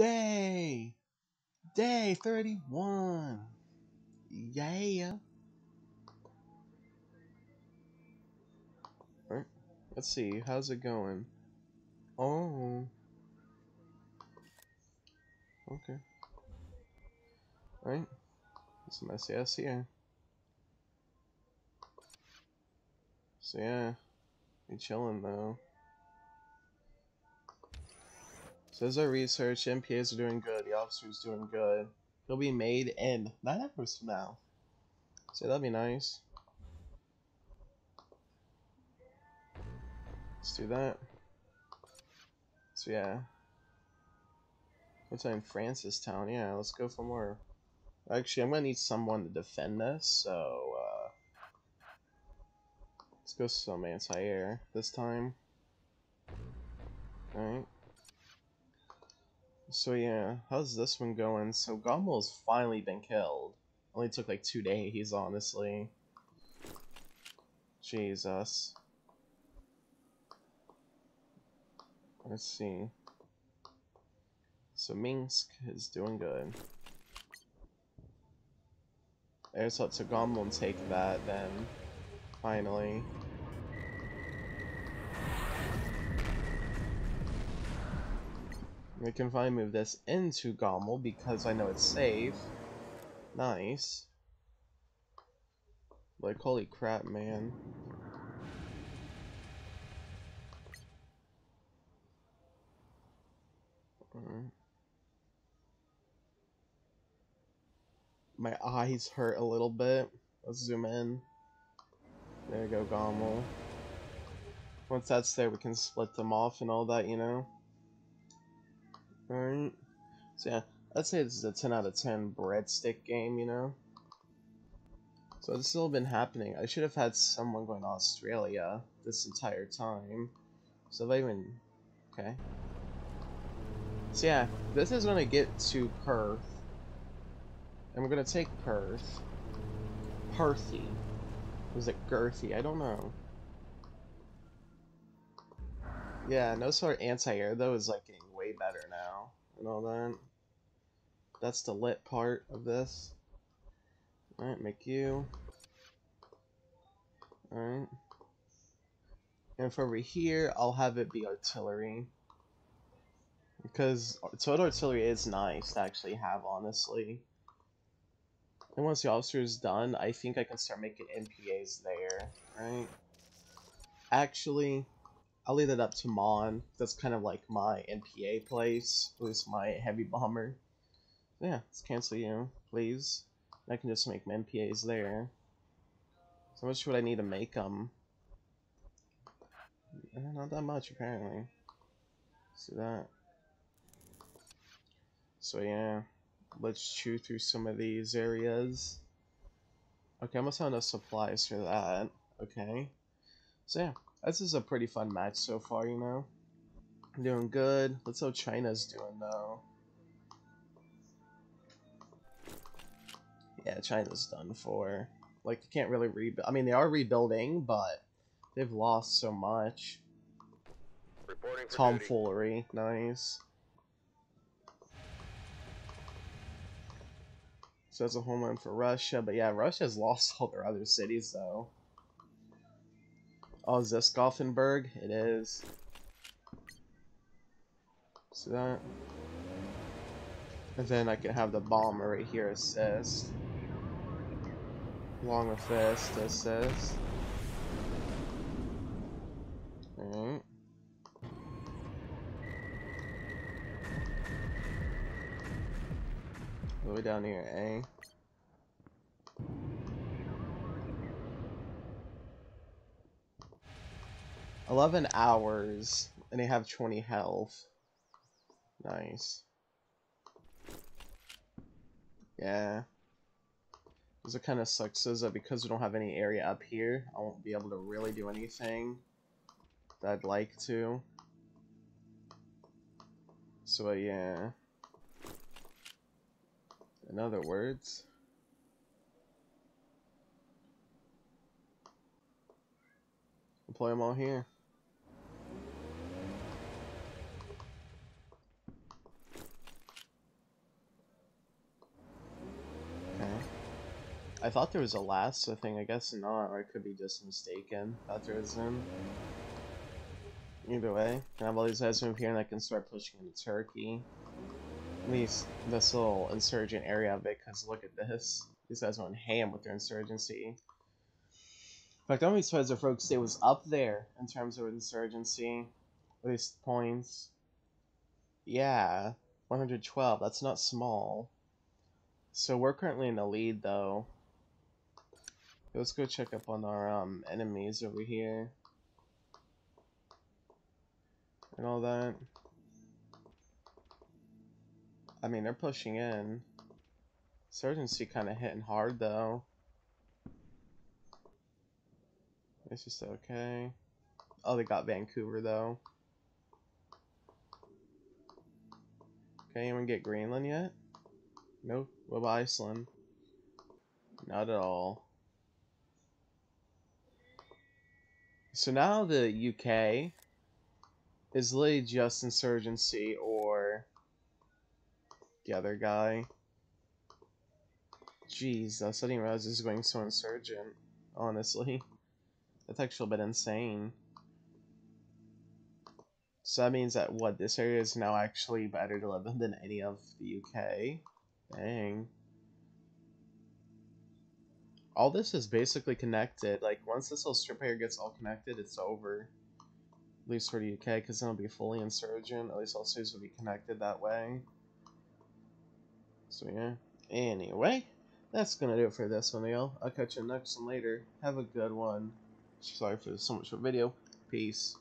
Day! Day 31! Yeah! Alright, let's see, how's it going? Oh. Okay. Alright. Is my CS here. So yeah, we chilling though. Says our research, MPAs are doing good, the officer's doing good. He'll be made in nine hours from now. So that'd be nice. Let's do that. So yeah. What's in Francistown? Yeah, let's go for more. Actually, I'm gonna need someone to defend this, so uh, let's go some anti-air this time. Alright. So yeah, how's this one going? So Gomel's finally been killed. Only took like two days, honestly. Jesus. Let's see. So Minsk is doing good. There's let Gomel will take that then. Finally. We can finally move this into Gomel because I know it's safe. Nice. Like, holy crap, man. Mm. My eyes hurt a little bit. Let's zoom in. There you go, Gomel. Once that's there, we can split them off and all that, you know? Alright. So yeah, I'd say this is a 10 out of 10 breadstick game, you know? So it's all been happening. I should have had someone going to Australia this entire time. So if I even... Okay. So yeah, this is gonna get to Perth. And we're gonna take Perth. Perthy. Was it Girthy? I don't know. Yeah, no sort of anti-air though is like getting way better now and all that. That's the lit part of this. Alright, make you. Alright. And for over here, I'll have it be artillery. Because total artillery is nice to actually have, honestly. And once the officer is done, I think I can start making MPAs there, right? Actually, I'll leave that up to Mon. That's kind of like my MPA place, at least my heavy bomber. Yeah, let's cancel you, please. I can just make my MPAs there. So much would I need to make them? Eh, not that much, apparently. See that. So yeah, let's chew through some of these areas. Okay, I must have enough supplies for that. Okay. So yeah, this is a pretty fun match so far, you know. I'm Doing good. Let's see how China's doing though. Yeah, China's done for. Like, you can't really rebuild. I mean, they are rebuilding, but they've lost so much. Tomfoolery. Nice. So that's a home run for Russia. But yeah, Russia's lost all their other cities, though. Oh, is Gothenburg? It is. See that? And then I can have the bomber right here assist. Along with this assist. Alright. Way down here, eh? 11 hours, and they have 20 health. Nice. Yeah. This it kind of sucks is that because we don't have any area up here, I won't be able to really do anything that I'd like to. So uh, yeah. In other words, deploy them all here. I thought there was a last thing, I guess not, or I could be just mistaken. Thought there was in. Either way, can have all these guys move here and I can start pushing into Turkey. At least this little insurgent area of it, because look at this. These guys went ham with their insurgency. In fact, I'm surprised if Rogue State was up there in terms of insurgency. At least points. Yeah, 112. That's not small. So we're currently in the lead, though. Let's go check up on our um, enemies over here. And all that. I mean, they're pushing in. Surgency kind of hitting hard, though. It's just okay. Oh, they got Vancouver, though. Okay, anyone get Greenland yet? Nope. What about Iceland? Not at all. So now the UK is literally just insurgency or the other guy. Jeez, I didn't realize this is going so insurgent, honestly. That's actually a bit insane. So that means that, what, this area is now actually better to live in than any of the UK? Dang. All this is basically connected. Like, once this little strip here gets all connected, it's over. At least for the UK, because then it'll be fully insurgent. At least all cities will be connected that way. So, yeah. Anyway, that's gonna do it for this one, y'all. I'll catch you next one later. Have a good one. Sorry for so much for video. Peace.